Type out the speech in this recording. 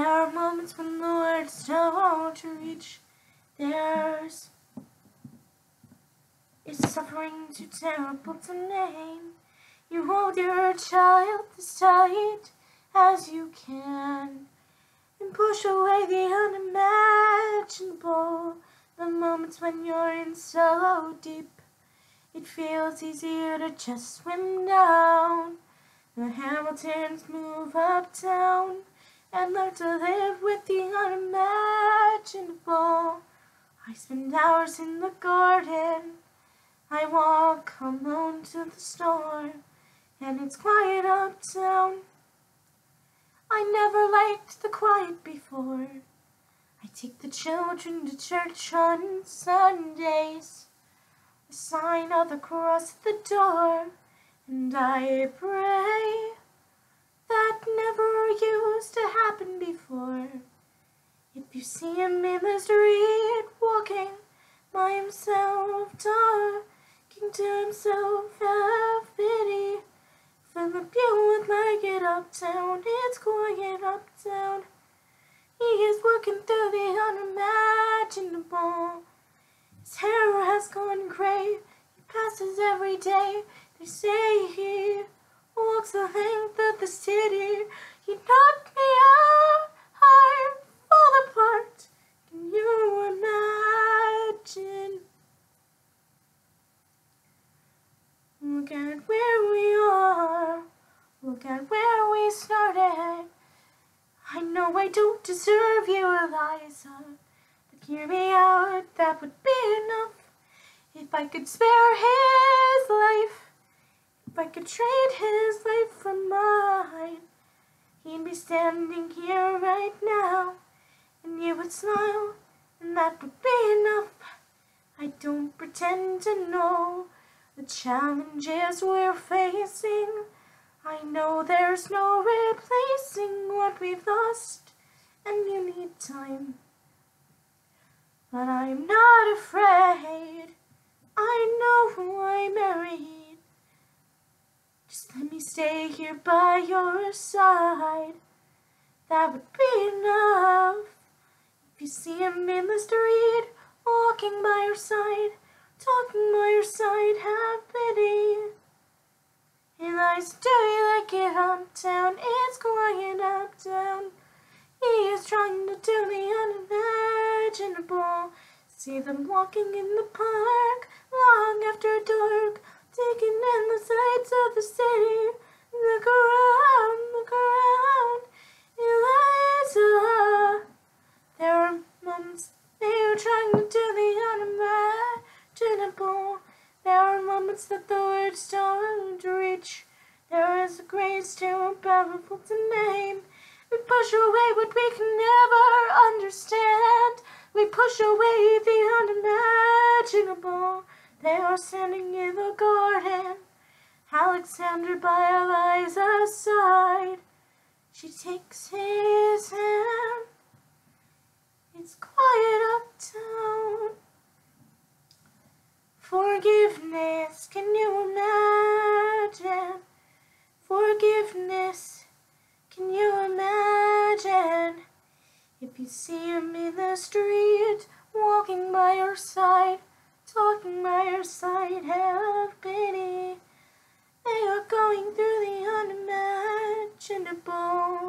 There are moments when the words don't want to reach theirs. It's suffering too terrible to name? You hold your child as tight as you can and push away the unimaginable. The moments when you're in so deep, it feels easier to just swim down. The Hamiltons move uptown and learn to live with the unimaginable. I spend hours in the garden. I walk alone to the store, and it's quiet uptown. I never liked the quiet before. I take the children to church on Sundays. A sign of the cross at the door, and I pray used to happen before. If you see him in the street walking by himself, talking to himself, have pity. Philip, you would like it uptown, it's quiet uptown. He is working through the unimaginable. His hair has gone gray, he passes every day. They say he walks the length of the city. He I don't deserve you, Eliza. But hear me out, that would be enough. If I could spare his life. If I could trade his life for mine, he'd be standing here right now, and you would smile, and that would be enough. I don't pretend to know the challenges we're facing. I know there's no replacing what we've lost, and you need time. But I'm not afraid. I know who I married. Just let me stay here by your side. That would be enough. If you see him in the street, walking by your side, talking by your side, have pity. Eliza you like it uptown, trying to do the unimaginable. See them walking in the park, long after dark, taking in the sights of the city. Look around, look around, Eliza. There are moments they are trying to do the unimaginable. There are moments that the words don't reach. There is a grace too powerful to name. We push away what we can never understand. We push away the unimaginable. They are standing in the garden, Alexander by Eliza's side. She takes his hand. you see him in the street, walking by your side, talking by your side, have pity. They are going through the unimaginable.